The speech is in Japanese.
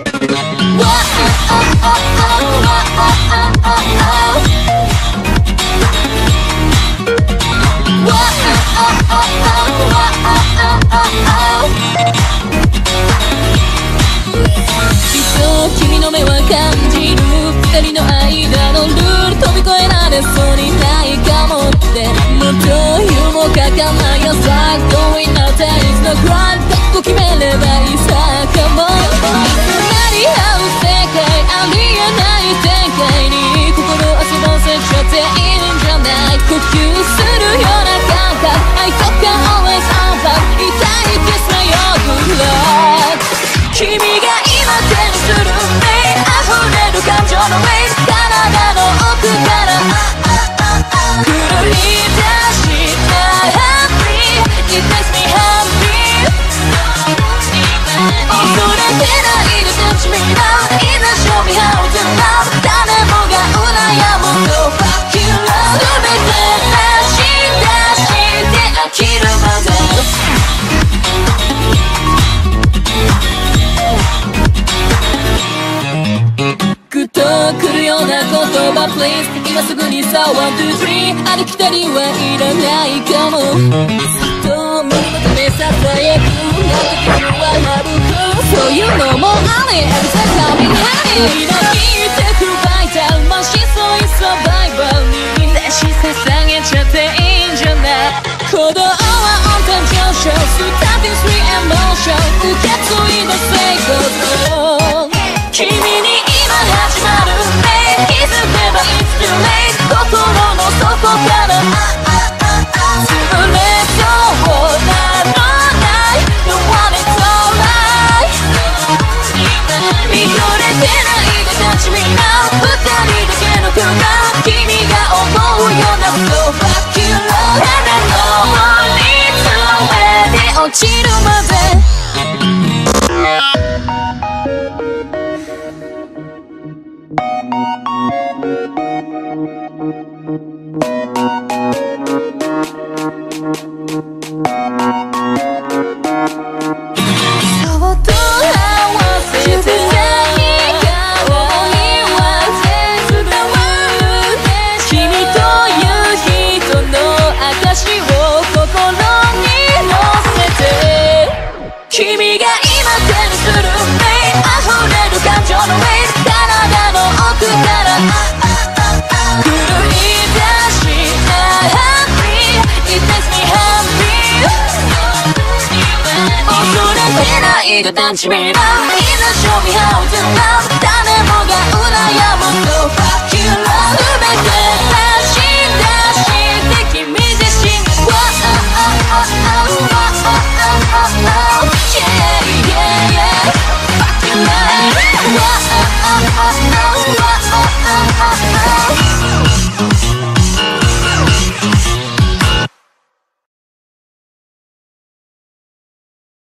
君の目は感じる二人の間のルール飛び越えられそうにないかもってもっと湯もかかないよさ Going out there is no crime 覚悟決めればいいさ君がグッとくるような言葉 Please 今すぐにさ One, two, three ありきたりはいらないかも。ずっと無理のためささやく。なんて君は省く。そういうのもあり Every time coming honey そ君が今手にする。目溢れる感情のウェイ体の奥から狂い出したハッピー It makes me happy 恐れてないが立ち見ろい。ざ show me how to love